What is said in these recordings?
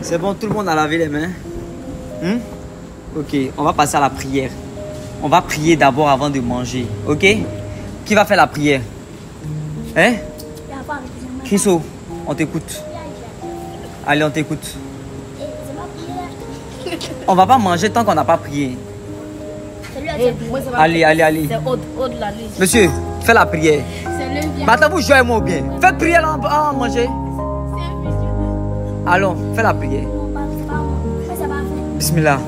C'est bon, tout le monde a lavé les mains Hmm? Ok, on va passer à la prière. On va prier d'abord avant de manger. Ok? Qui va faire la prière? Hein? Chriso, on t'écoute. Allez, on t'écoute. On va pas manger tant qu'on n'a pas prié. Eh, moi, Allez, allez, allez. Monsieur, fais la prière. C'est le bien. Battez-vous, jouez-moi bien? Faites prier là, avant de manger. Allons, fais la prière. Bismillah.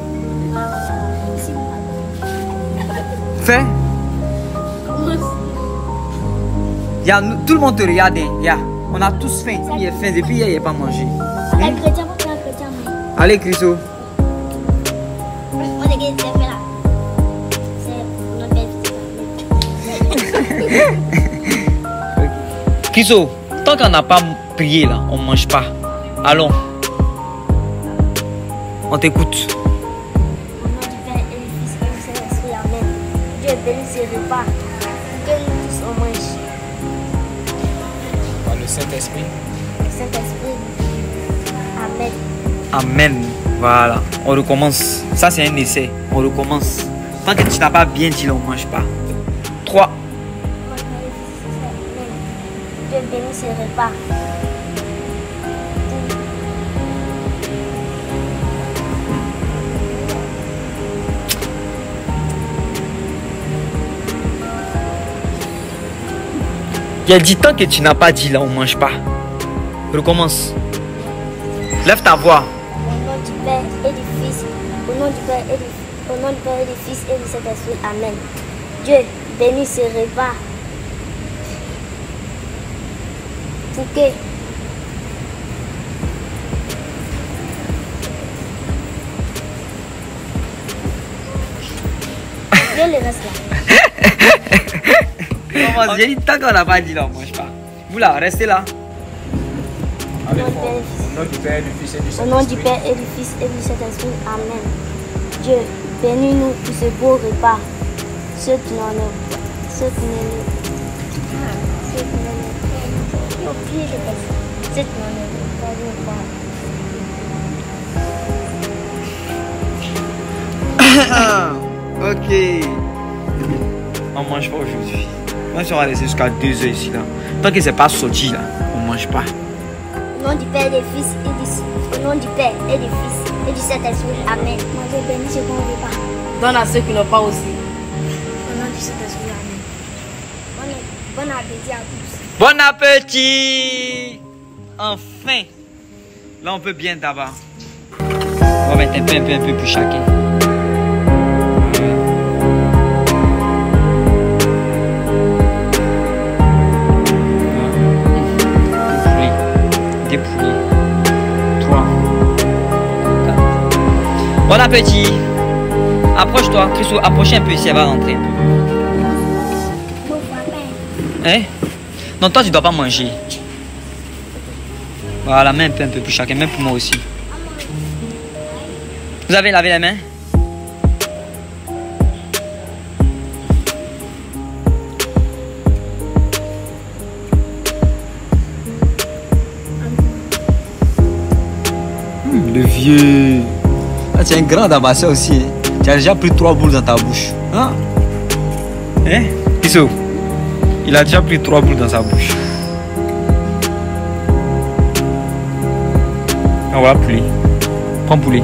Fais. Y a, nous- tout le monde te regarde. hein. Y a, on a tous faim. Il est faim. Depuis hier, il n'a pas mangé. Mais Allez, fille. Chriso, tant qu'on n'a pas prié là, on ne mange pas. Allons. On t'écoute. Au nom du Père et du Fils et du Saint-Esprit, Amen. Dieu bénisse ce repas. Que nous tous on mange. Par le Saint-Esprit. Le Saint-Esprit. Amen. Amen. Voilà. On recommence. Ça, c'est un essai. On recommence. Tant que tu n'as pas bien dit, on ne mange pas. 3. Au nom du Père et du Fils et du Saint-Esprit, Amen. Dieu bénisse ce repas. Il a dit tant que tu n'as pas dit, là, on ne mange pas. Recommence. Lève ta voix. Au nom du Père et du Fils, au nom du Père et du, au nom du Père et du Fils et du Saint-Esprit, Amen. Dieu bénisse ce repas. Pour que Viens le reste là. Commence. J'ai dit tant qu'on n'a pas dit, là, on ne mange pas. Vous là, restez là. Allez, Au nom du. Père et du Fils et du Au nom du Saint-Esprit. Père et du Fils et du Saint-Esprit, Amen. Dieu, bénis-nous pour ce beau repas. Ceux qui n'en ont, ceux qui n'en ont, ceux qui n'en ont, au pied, je pense. Ceux qui n'en ont pas vu pas. ok. On mange pas aujourd'hui. Moi, si on va rester jusqu'à 2 heures ici, là. Tant que c'est pas sorti, là, on mange pas. Au nom du Père et du Fils et du, au nom du Père et du Fils et du Saint-Esprit, Amen. Moi, Dieu bénis ce bon repas. Donne à ceux qui n'ont pas aussi. Au nom du Saint-Esprit, Amen. Bon, bon appétit à tous. Bon appétit Enfin Là, on peut bien d'abord. On va mettre un peu, un peu, un peu pour chacun. Dépouiller. Quatre. Bon appétit Approche-toi, Christo, approchez un peu ici, elle va rentrer. Hein? Non, toi, tu dois pas manger. Voilà, même un peu, un peu pour chacun, même pour moi aussi. Vous avez lavé les mains? Le vieux. Ah, tu es un grand amasseur aussi. hein. Tu as déjà pris trois boules dans ta bouche. Hein? Hein? Il a déjà pris trois boules dans sa bouche. On va poulet. Prends poulet.